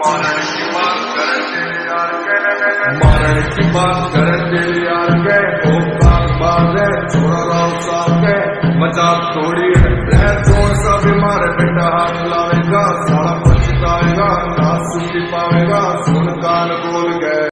मारण की बात कर तेरे यार के मारण की बात कर तेरे यार के ओ बात बात है छोड़ा राव साहब के मज़ाक थोड़ी है रह ज़ोर सा बीमार बेटा हाथ लावेगा सारा पछताएगा ना सुन पावेगा सुन कान बोल गए